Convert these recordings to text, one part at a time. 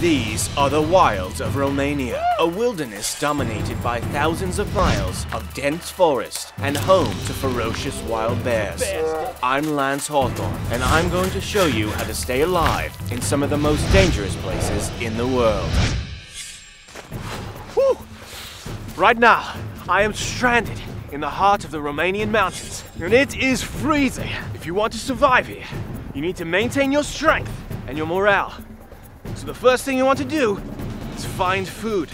These are the wilds of Romania, a wilderness dominated by thousands of miles of dense forest and home to ferocious wild bears. I'm Lance Hawthorne, and I'm going to show you how to stay alive in some of the most dangerous places in the world. Whew. Right now, I am stranded in the heart of the Romanian mountains, and it is freezing. If you want to survive here, you need to maintain your strength and your morale. So the first thing you want to do is find food,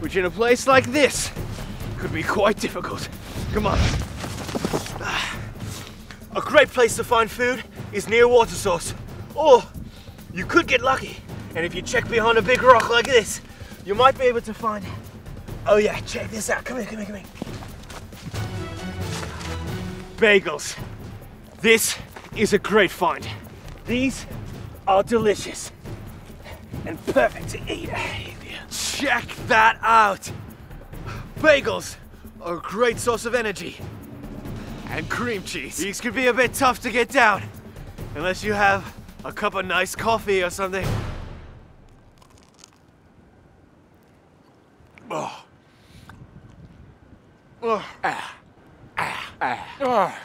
which in a place like this could be quite difficult. Come on. A great place to find food is near a water source. Or you could get lucky, and if you check behind a big rock like this, you might be able to find. Oh yeah, check this out. Come here, come here, come here. Bagels. This is a great find. These are delicious and perfect to eat. Check that out! Bagels are a great source of energy. And cream cheese. These could be a bit tough to get down, unless you have a cup of nice coffee or something. Oh. Oh. Ah. Ah. Ah. Oh.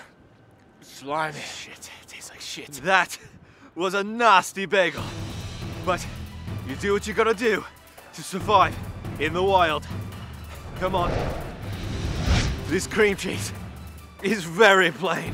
Slimy. Shit, it tastes like shit. That was a nasty bagel. But you do what you gotta do to survive in the wild. Come on. This cream cheese is very plain.